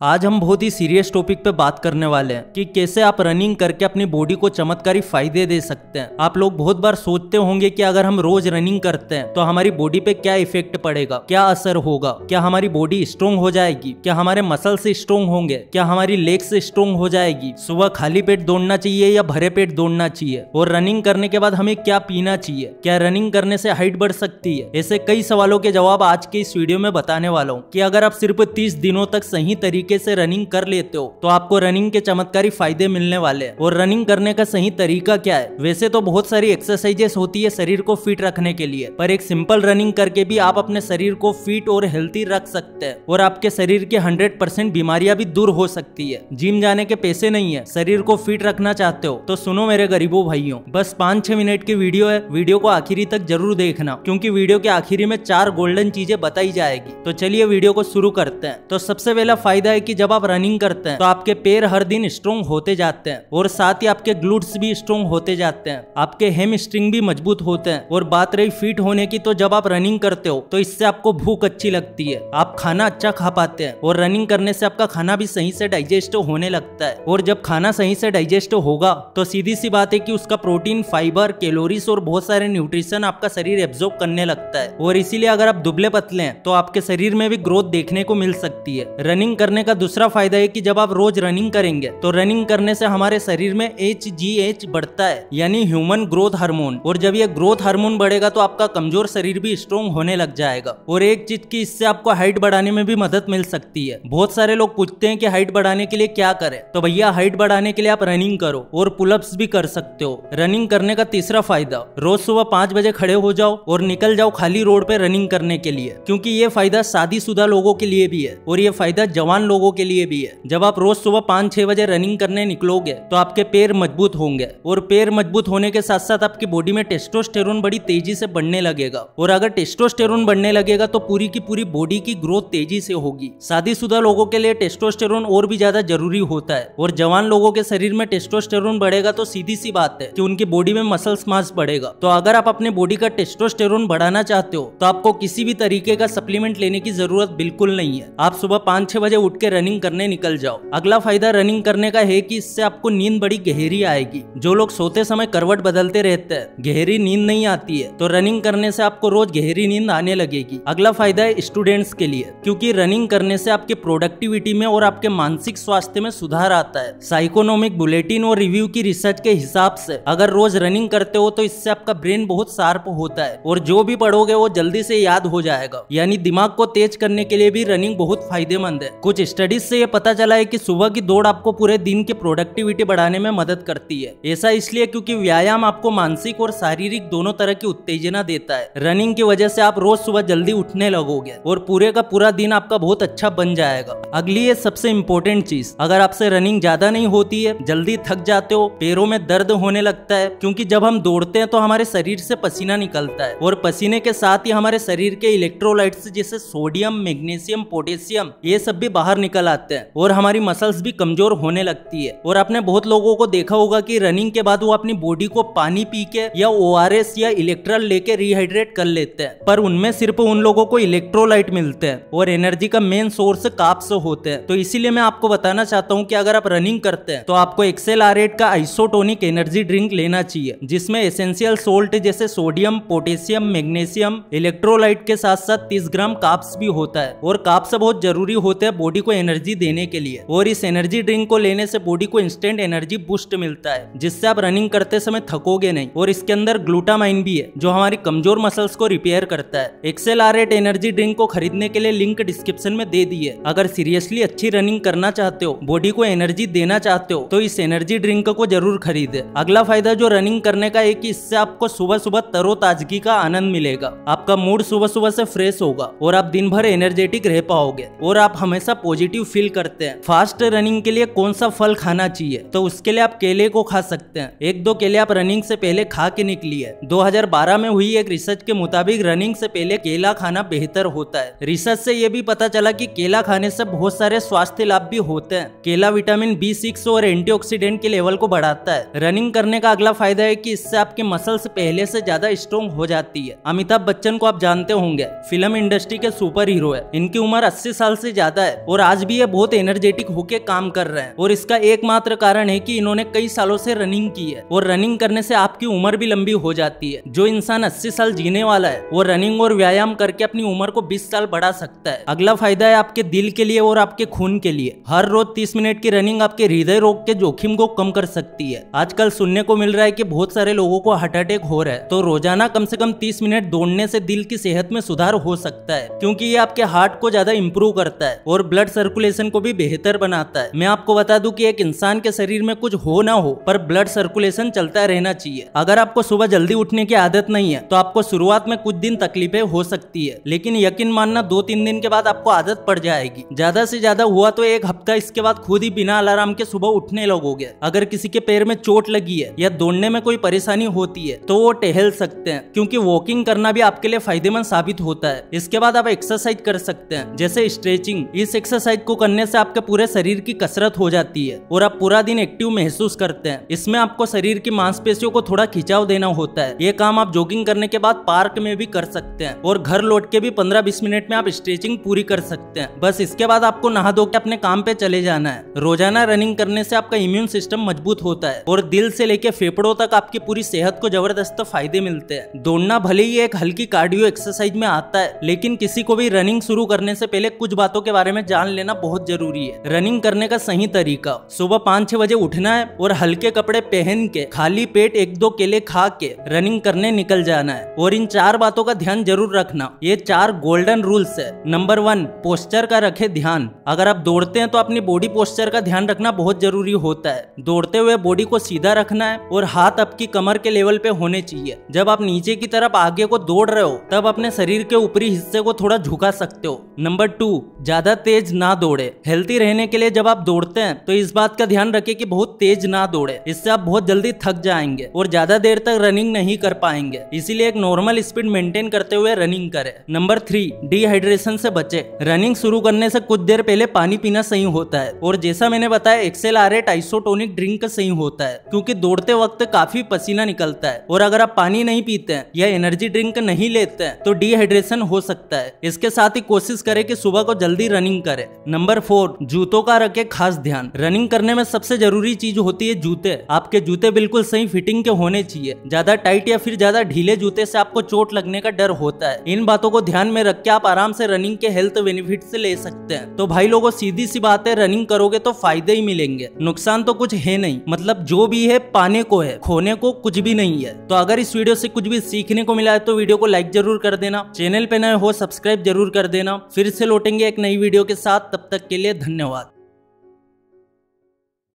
आज हम बहुत ही सीरियस टॉपिक पे बात करने वाले हैं कि कैसे आप रनिंग करके अपनी बॉडी को चमत्कारी फ़ायदे दे सकते हैं। आप लोग बहुत बार सोचते होंगे कि अगर हम रोज रनिंग करते हैं तो हमारी बॉडी पे क्या इफ़ेक्ट पड़ेगा? क्या असर होगा? क्या हमारी बॉडी स्ट्रोंग हो जाएगी? क्या हमारे मसल्स स्ट्रोंग होंगे? क्या हमारी लेग्स स्ट्रोंग हो जाएगी? सुबह खाली पेट दौड़ना चाहिए या भरे पेट दौड़ना चाहिए? और रनिंग करने के बाद हमें क्या पीना चाहिए? क्या रनिंग करने से हाइट बढ़ सकती है? ऐसे कई सवालों के जवाब आज के इस वीडियो में बताने वाला हूँ की अगर आप सिर्फ़ तीस दिनों तक सही तरीके तरीके से रनिंग कर लेते हो तो आपको रनिंग के चमत्कारी फ़ायदे मिलने वाले हैं। और रनिंग करने का सही तरीका क्या है? वैसे तो बहुत सारी एक्सरसाइजेस होती है शरीर को फिट रखने के लिए, पर एक सिंपल रनिंग करके भी आप अपने शरीर को फिट और हेल्थी रख सकते हैं। और आपके शरीर की हंड्रेड परसेंट बीमारियाँ भी दूर हो सकती है। जिम जाने के पैसे नहीं है, शरीर को फिट रखना चाहते हो तो सुनो मेरे गरीबों भाइयों, बस पाँच छह मिनट की वीडियो है वीडियो को आखिरी तक ज़रूर देखना, क्योंकि वीडियो के आखिरी में चार गोल्डन चीज़ें बताई जाएगी। तो चलिए वीडियो को शुरू करते हैं। तो सबसे पहला फ़ायदा कि जब आप रनिंग करते हैं तो आपके पैर हर दिन स्ट्रोंग होते जाते हैं और साथ ही आपके ग्लूट्स भी स्ट्रोंग होते जाते हैं। आपके हेम स्ट्रिंग भी मज़बूत होते हैं। और बात रही फिट होने की तो जब आप रनिंग करते हो तो इससे आपको भूख अच्छी लगती है। आप खाना अच्छा खा पाते हैं और रनिंग करने से आपका खाना भी सही से डाइजेस्ट होने लगता है। और जब खाना सही से डाइजेस्ट होगा तो सीधी सी बात है कि उसका प्रोटीन फाइबर कैलोरीज और बहुत सारे न्यूट्रिशन आपका शरीर एब्जॉर्ब करने लगता है। और इसीलिए अगर आप दुबले पतले हैं तो आपके शरीर में भी ग्रोथ देखने को मिल सकती है। रनिंग करने का दूसरा फ़ायदा है कि जब आप रोज रनिंग करेंगे तो रनिंग करने से हमारे शरीर में एच जी एच बढ़ता है, यानी ह्यूमन ग्रोथ हार्मोन और जब ये ग्रोथ हार्मोन बढ़ेगा तो आपका कमज़ोर शरीर भी स्ट्रोंग होने लग जाएगा। और एक चीज़ की इससे आपको हाइट बढ़ाने में भी मदद मिल सकती है। बहुत सारे लोग पूछते हैं कि हाइट बढ़ाने के लिए क्या करें। तो भैया हाइट बढ़ाने के लिए आप रनिंग करो और पुलअप्स भी कर सकते हो। रनिंग करने का तीसरा फ़ायदा, रोज सुबह पाँच बजे खड़े हो जाओ और निकल जाओ खाली रोड पे रनिंग करने के लिए। क्योंकि ये फ़ायदा शादीशुदा लोगों के लिए भी है। और ये फ़ायदा जवान लोगों के लिए भी है। जब आप रोज सुबह पाँच छह बजे रनिंग करने निकलोगे तो आपके पैर मज़बूत होंगे और पैर मज़बूत होने के साथ साथ आपकी बॉडी में टेस्टोस्टेरोन बड़ी तेज़ी से बढ़ने लगेगा। और अगर टेस्टोस्टेरोन बढ़ने लगेगा तो पूरी की पूरी बॉडी की ग्रोथ तेज़ी से होगी। शादीशुदा लोगों के लिए टेस्टोस्टेरोन और भी ज़्यादा ज़रूरी होता है। और जवान लोगों के शरीर में टेस्टोस्टेरोन बढ़ेगा तो सीधी सी बात है कि उनकी बॉडी में मसल्स मास बढ़ेगा। तो अगर आप अपने बॉडी का टेस्टोस्टेरोन बढ़ाना चाहते हो तो आपको किसी भी तरीके का सप्लीमेंट लेने की ज़रूरत बिल्कुल नहीं है। आप सुबह पाँच छह बजे उठ के रनिंग करने निकल जाओ। अगला फ़ायदा रनिंग करने का है कि इससे आपको नींद बड़ी गहरी आएगी। जो लोग सोते समय करवट बदलते रहते हैं, गहरी नींद नहीं आती है तो रनिंग करने से आपको रोज गहरी नींद आने लगेगी। अगला फ़ायदा है स्टूडेंट्स के लिए, क्योंकि रनिंग करने से आपके प्रोडक्टिविटी में और आपके मानसिक स्वास्थ्य में सुधार आता है। साइकोनॉमिक बुलेटिन और रिव्यू की रिसर्च के हिसाब से, अगर रोज रनिंग करते हो तो इससे आपका ब्रेन बहुत शार्प होता है और जो भी पढ़ोगे, वो जल्दी से याद हो जाएगा। यानी दिमाग को तेज करने के लिए भी रनिंग बहुत फ़ायदेमंद है। कुछ स्टडीज़ से ये पता चला है कि सुबह की दौड़ आपको पूरे दिन की प्रोडक्टिविटी बढ़ाने में मदद करती है। ऐसा इसलिए क्योंकि व्यायाम आपको मानसिक और शारीरिक दोनों तरह की उत्तेजना देता है। रनिंग की वजह से आप रोज सुबह जल्दी उठने लगोगे और पूरे का पूरा दिन आपका बहुत अच्छा बन जाएगा। अगली है सबसे इम्पोर्टेंट चीज़, अगर आपसे रनिंग ज़्यादा नहीं होती है, जल्दी थक जाते हो, पैरों में दर्द होने लगता है, क्योंकि जब हम दौड़ते हैं तो हमारे शरीर से पसीना निकलता है और पसीने के साथ ही हमारे शरीर के इलेक्ट्रोलाइट्स जैसे सोडियम मैग्नीशियम पोटेशियम ये सब भी बाहर निकल आते हैं। और हमारी मसल्स भी कमज़ोर होने लगती है। और आपने बहुत लोगों को देखा होगा कि रनिंग के बाद वो अपनी बॉडी को पानी पी के या ओ या इलेक्ट्रल लेके रिहाइड्रेट कर लेते हैं। पर उनमें सिर्फ़ उन लोगों को इलेक्ट्रोलाइट मिलते हैं और एनर्जी का मेन सोर्स काप्स होते हैं। तो इसीलिए मैं आपको बताना चाहता हूँ कि अगर आप रनिंग करते हैं तो आपको एक्सेल का आइसोटोनिक एनर्जी ड्रिंक लेना चाहिए, जिसमें एसेंशियल सोल्ट जैसे सोडियम पोटेशियम मैग्नीशियम इलेक्ट्रोलाइट के साथ साथ तीस ग्राम काप्स भी होता है। और काप्स बहुत ज़रूरी होते हैं बॉडी को एनर्जी देने के लिए और इस एनर्जी ड्रिंक को लेने से बॉडी को इंस्टेंट एनर्जी बूस्ट मिलता है, जिससे आप रनिंग करते समय थकोगे नहीं। और इसके अंदर ग्लूटामाइन भी है, जो हमारी कमज़ोर मसल्स को रिपेयर करता है। Excel are eight energy drink को खरीदने के लिए लिंक डिस्क्रिप्शन में दे दी है। अगर सीरियसली अच्छी रनिंग करना चाहते हो बॉडी को एनर्जी देना चाहते हो तो इस एनर्जी ड्रिंक को ज़रूर खरीदे। अगला फ़ायदा जो रनिंग करने का है कि इससे आपको सुबह सुबह तरोताजगी का आनंद मिलेगा। आपका मूड सुबह सुबह से फ्रेश होगा और आप दिन भर एनर्जेटिक रह पाओगे और आप हमेशा पॉजिटिव फील करते हैं। फास्ट रनिंग के लिए कौन सा फल खाना चाहिए? तो उसके लिए आप केले को खा सकते हैं। एक दो केले आप रनिंग से पहले खा के निकली है। 2012 में हुई एक रिसर्च के मुताबिक रनिंग से पहले केला खाना बेहतर होता है। रिसर्च से ये भी पता चला कि केला खाने से बहुत सारे स्वास्थ्य लाभ भी होते हैं। केला विटामिन बी सिक्स और एंटीऑक्सीडेंट के लेवल को बढ़ाता है। रनिंग करने का अगला फ़ायदा है कि इससे आपके मसल्स पहले से ज़्यादा स्ट्रॉन्ग हो जाती है। अमिताभ बच्चन को आप जानते होंगे। फ़िल्म इंडस्ट्री के सुपर हीरो है। इनकी उम्र अस्सी साल से ज़्यादा है और आज भी ये बहुत एनर्जेटिक होके काम कर रहे हैं। और इसका एकमात्र कारण है कि इन्होंने कई सालों से रनिंग की है। और रनिंग करने से आपकी उम्र भी लंबी हो जाती है। जो इंसान अस्सी साल जीने वाला है, वो रनिंग और व्यायाम करके अपनी उम्र को बीस साल बढ़ा सकता है। अगला फ़ायदा है आपके दिल के लिए और आपके खून के लिए। हर रोज तीस मिनट की रनिंग आपके हृदय रोग के जोखिम को कम कर सकती है। आजकल सुनने को मिल रहा है की बहुत सारे लोगों को हार्ट अटैक हो रहा है। तो रोज़ाना कम से कम तीस मिनट दौड़ने से दिल की सेहत में सुधार हो सकता है, क्योंकि ये आपके हार्ट को ज़्यादा इम्प्रूव करता है। और ब्लड सर्कुलेशन को भी बेहतर बनाता है। मैं आपको बता दूँ कि एक इंसान के शरीर में कुछ हो ना हो, पर ब्लड सर्कुलेशन चलता रहना चाहिए। अगर आपको सुबह जल्दी उठने की आदत नहीं है तो आपको शुरुआत में कुछ दिन तकलीफें हो सकती है, लेकिन यकीन मानना दो तीन दिन के बाद आपको आदत पड़ जाएगी। ज़्यादा से ज़्यादा हुआ तो एक हफ़्ता इसके बाद खुद ही बिना अलार्म के सुबह उठने लगोगे। अगर किसी के पैर में चोट लगी है या दौड़ने में कोई परेशानी होती है तो वो टहल सकते हैं, क्योंकि वॉकिंग करना भी आपके लिए फ़ायदेमंद साबित होता है। इसके बाद आप एक्सरसाइज कर सकते हैं, जैसे स्ट्रेचिंग इस एक्सरसाइज को करने से आपके पूरे शरीर की कसरत हो जाती है और आप पूरा दिन एक्टिव महसूस करते हैं। इसमें आपको शरीर की मांसपेशियों को थोड़ा खिंचाव देना होता है। ये काम आप जॉगिंग करने के बाद पार्क में भी कर सकते हैं और घर लौट के भी पंद्रह बीस मिनट में आप स्ट्रेचिंग पूरी कर सकते हैं। बस इसके बाद आपको नहा धो के अपने काम पे चले जाना है। रोज़ाना रनिंग करने से आपका इम्यून सिस्टम मज़बूत होता है और दिल से लेके फेफड़ों तक आपकी पूरी सेहत को ज़बरदस्त फ़ायदे मिलते हैं। दौड़ना भले ही एक हल्की कार्डियो एक्सरसाइज में आता है, लेकिन किसी को भी रनिंग शुरू करने से पहले कुछ बातों के बारे में जान लेना बहुत ज़रूरी है। रनिंग करने का सही तरीका। सुबह पाँच छह बजे उठना है और हल्के कपड़े पहन के, खाली पेट एक दो केले खा के रनिंग करने निकल जाना है। और इन चार बातों का ध्यान ज़रूर रखना। ये चार गोल्डन रूल्स है। नंबर वन पोस्टर का रखे ध्यान। अगर आप दौड़ते हैं तो अपनी बॉडी पोस्टर का ध्यान रखना बहुत ज़रूरी होता है। दौड़ते हुए बॉडी को सीधा रखना है और हाथ आपकी कमर के लेवल पे होने चाहिए। जब आप नीचे की तरफ़ आगे को दौड़ रहे हो, तब अपने शरीर के ऊपरी हिस्से को थोड़ा झुका सकते हो। नंबर टू ज़्यादा तेज ना दौड़े। हेल्थी रहने के लिए जब आप दौड़ते हैं तो इस बात का ध्यान रखें कि बहुत तेज ना दौड़े। इससे आप बहुत जल्दी थक जाएँगे और ज़्यादा देर तक रनिंग नहीं कर पाएँगे। इसीलिए एक नॉर्मल स्पीड मेंटेन करते हुए रनिंग करें। नंबर थ्री डिहाइड्रेशन से बचे। रनिंग शुरू करने से कुछ देर पहले पानी पीना सही होता है। और जैसा मैंने बताया एक्सेल आरेट आइसोटोनिक ड्रिंक सही होता है, क्योंकि दौड़ते वक्त काफ़ी पसीना निकलता है। और अगर आप पानी नहीं पीते हैं या एनर्जी ड्रिंक नहीं लेते हैं तो डिहाइड्रेशन हो सकता है। इसके साथ ही कोशिश करें कि सुबह को जल्दी रनिंग करें। नंबर फोर, जूतों का रखे खास ध्यान। रनिंग करने में सबसे ज़रूरी चीज़ होती है जूते। आपके जूते बिल्कुल सही फिटिंग के होने चाहिए। ज़्यादा टाइट या फिर ज़्यादा ढीले जूते से आपको चोट लगने का डर होता है। इन बातों को ध्यान में रख के आप आराम से रनिंग के हेल्थ बेनिफिट से ले सकते हैं। तो भाई लोगों, सीधी सी बात है, रनिंग करोगे तो फ़ायदे ही मिलेंगे। नुकसान तो कुछ है नहीं। मतलब जो भी है, पाने को है, खोने को कुछ भी नहीं है। तो अगर इस वीडियो से कुछ भी सीखने को मिला है तो वीडियो को लाइक ज़रूर कर देना। चैनल पे नए हो, सब्सक्राइब ज़रूर कर देना। फिर से लौटेंगे एक नई वीडियो के साथ तब तक के लिए धन्यवाद।